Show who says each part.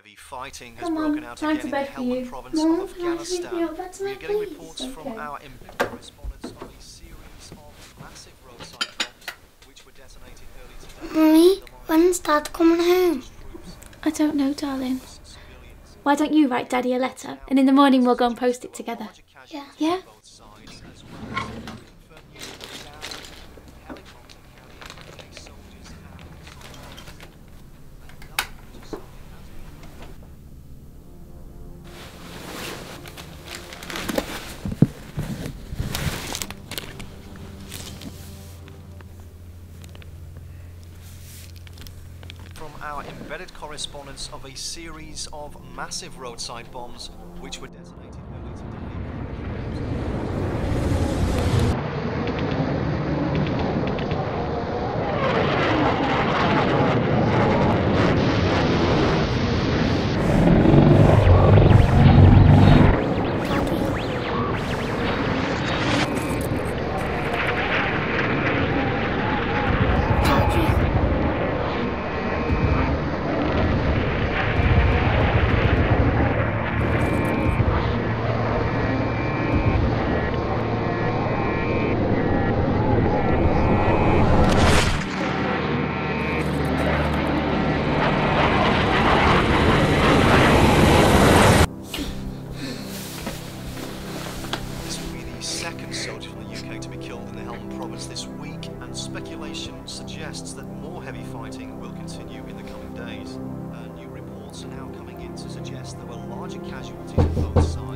Speaker 1: Heavy fighting has
Speaker 2: Come on,
Speaker 1: broken out
Speaker 2: time to
Speaker 1: again in
Speaker 2: bed for
Speaker 1: Helmand
Speaker 2: you.
Speaker 1: province
Speaker 2: Mum,
Speaker 1: of
Speaker 2: can I take
Speaker 1: Afghanistan.
Speaker 2: me up? That's
Speaker 1: We are getting
Speaker 2: place.
Speaker 1: reports from our embedded correspondents of a series of massive roadside bombs which were detonated early today.
Speaker 3: Mummy, when's Dad coming home?
Speaker 2: I don't know, darling. Why don't you write Daddy a letter, and in the morning we'll go and post it together.
Speaker 3: Yeah.
Speaker 2: Yeah?
Speaker 1: From our embedded correspondents of a series of massive roadside bombs which were detonated soldier from the UK to be killed in the Helmand province this week, and speculation suggests that more heavy fighting will continue in the coming days. Uh, new reports are now coming in to suggest there were larger casualties on both sides.